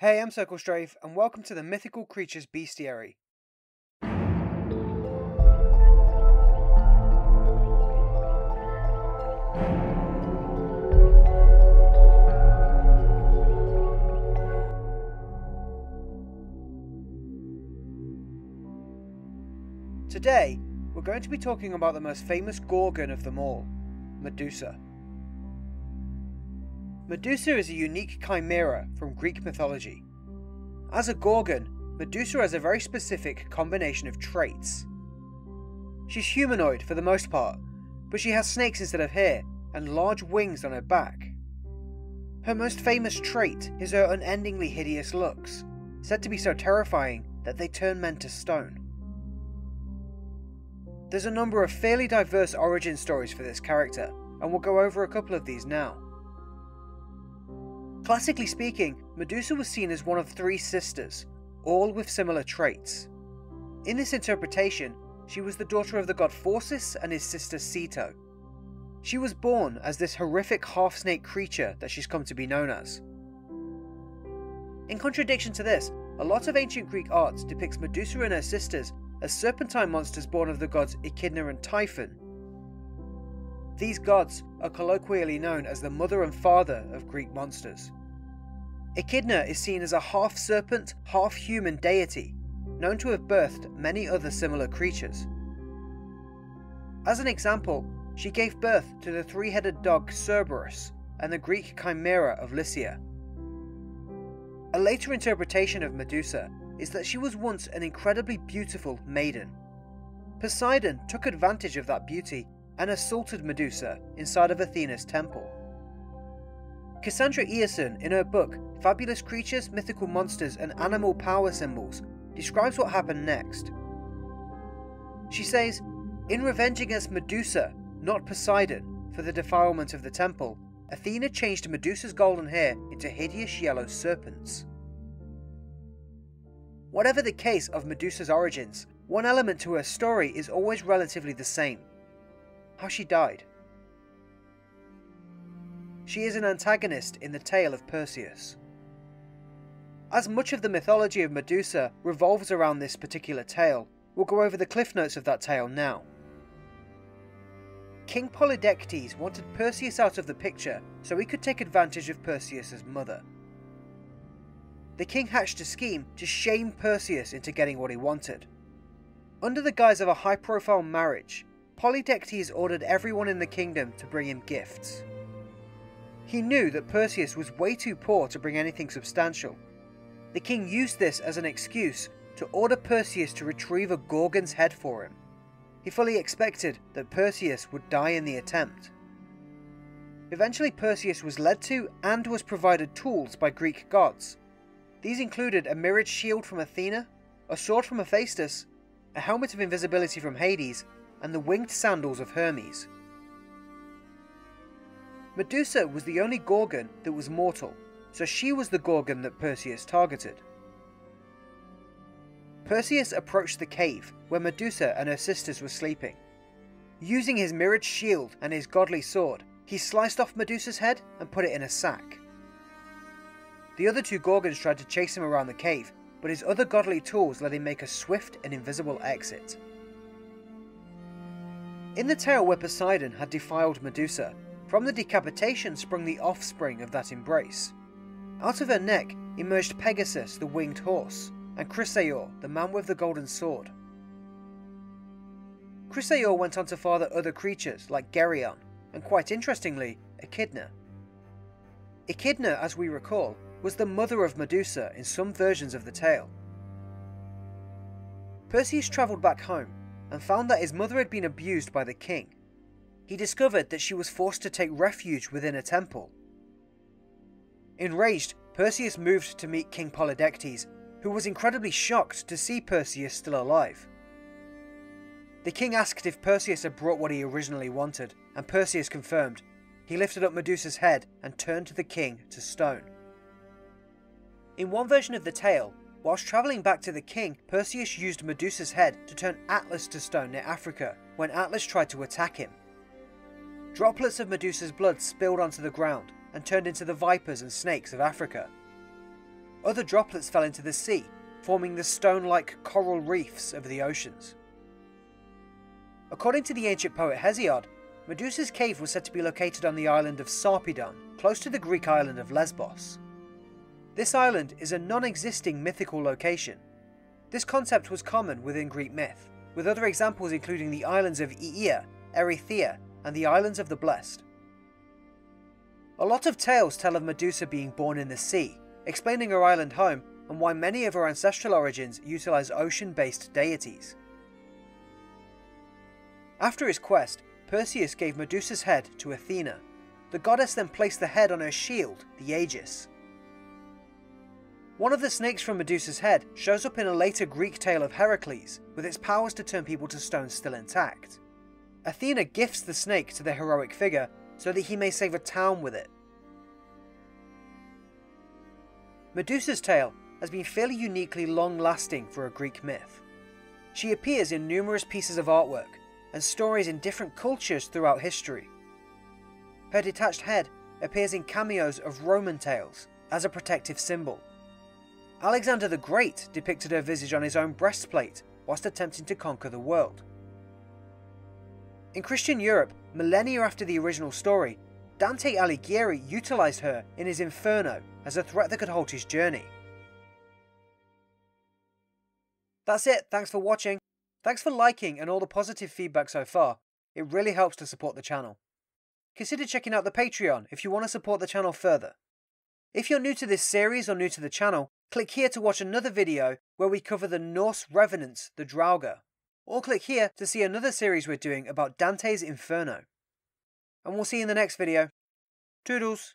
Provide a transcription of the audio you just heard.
Hey, I'm Circle Strafe, and welcome to the Mythical Creatures Bestiary. Today, we're going to be talking about the most famous Gorgon of them all, Medusa. Medusa is a unique chimera from Greek mythology. As a Gorgon, Medusa has a very specific combination of traits. She's humanoid for the most part, but she has snakes instead of hair and large wings on her back. Her most famous trait is her unendingly hideous looks, said to be so terrifying that they turn men to stone. There's a number of fairly diverse origin stories for this character, and we'll go over a couple of these now. Classically speaking, Medusa was seen as one of three sisters, all with similar traits. In this interpretation, she was the daughter of the god Phorcys and his sister Ceto. She was born as this horrific half snake creature that she's come to be known as. In contradiction to this, a lot of ancient Greek art depicts Medusa and her sisters as serpentine monsters born of the gods Echidna and Typhon. These gods are colloquially known as the mother and father of Greek monsters. Echidna is seen as a half serpent, half human deity, known to have birthed many other similar creatures. As an example, she gave birth to the three headed dog Cerberus and the Greek chimera of Lycia. A later interpretation of Medusa is that she was once an incredibly beautiful maiden. Poseidon took advantage of that beauty and assaulted Medusa inside of Athena's temple. Cassandra Eason, in her book Fabulous Creatures, Mythical Monsters, and Animal Power Symbols, describes what happened next. She says, In revenge against Medusa, not Poseidon, for the defilement of the temple, Athena changed Medusa's golden hair into hideous yellow serpents. Whatever the case of Medusa's origins, one element to her story is always relatively the same how she died. She is an antagonist in the tale of Perseus. As much of the mythology of Medusa revolves around this particular tale, we'll go over the cliff notes of that tale now. King Polydectes wanted Perseus out of the picture so he could take advantage of Perseus's mother the king hatched a scheme to shame Perseus into getting what he wanted. Under the guise of a high profile marriage, Polydectes ordered everyone in the kingdom to bring him gifts. He knew that Perseus was way too poor to bring anything substantial. The king used this as an excuse to order Perseus to retrieve a Gorgon's head for him. He fully expected that Perseus would die in the attempt. Eventually, Perseus was led to and was provided tools by Greek gods these included a mirrored shield from Athena, a sword from Hephaestus, a helmet of invisibility from Hades, and the winged sandals of Hermes. Medusa was the only Gorgon that was mortal, so she was the Gorgon that Perseus targeted. Perseus approached the cave where Medusa and her sisters were sleeping. Using his mirrored shield and his godly sword, he sliced off Medusa's head and put it in a sack. The other two Gorgons tried to chase him around the cave, but his other godly tools let him make a swift and invisible exit. In the tale where Poseidon had defiled Medusa, from the decapitation sprung the offspring of that embrace. Out of her neck emerged Pegasus, the winged horse, and Chrysaor, the man with the golden sword. Chrysaor went on to father other creatures like Geryon, and quite interestingly, Echidna. Echidna, as we recall, was the mother of Medusa in some versions of the tale. Perseus travelled back home and found that his mother had been abused by the king. He discovered that she was forced to take refuge within a temple. Enraged, Perseus moved to meet King Polydectes, who was incredibly shocked to see Perseus still alive. The king asked if Perseus had brought what he originally wanted, and Perseus confirmed. He lifted up Medusa's head and turned to the king to stone. In one version of the tale, whilst travelling back to the king, Perseus used Medusa's head to turn Atlas to stone near Africa when Atlas tried to attack him. Droplets of Medusa's blood spilled onto the ground and turned into the vipers and snakes of Africa. other droplets fell into the sea, forming the stone like coral reefs of the oceans. According to the ancient poet Hesiod, Medusa's cave was said to be located on the island of Sarpedon, close to the Greek island of Lesbos. This island is a non existing mythical location. This concept was common within Greek myth, with other examples including the islands of Aeaea, Erythea, and the islands of the Blessed. A lot of tales tell of Medusa being born in the sea, explaining her island home and why many of her ancestral origins utilize ocean based deities. After his quest, Perseus gave Medusa's head to Athena. The goddess then placed the head on her shield, the Aegis. One of the snakes from Medusa's head shows up in a later Greek tale of Heracles, with its powers to turn people to stone still intact. Athena gifts the snake to the heroic figure so that he may save a town with it. Medusa's tale has been fairly uniquely long lasting for a Greek myth. She appears in numerous pieces of artwork and stories in different cultures throughout history. Her detached head appears in cameos of Roman tales as a protective symbol. Alexander the Great depicted her visage on his own breastplate whilst attempting to conquer the world. In Christian Europe, millennia after the original story, Dante Alighieri utilised her in his Inferno as a threat that could halt his journey. That's it, thanks for watching. Thanks for liking and all the positive feedback so far. It really helps to support the channel. Consider checking out the Patreon if you want to support the channel further. If you're new to this series or new to the channel, click here to watch another video where we cover the Norse revenants, the Draugr. Or click here to see another series we're doing about Dante's Inferno. And we'll see you in the next video. Toodles!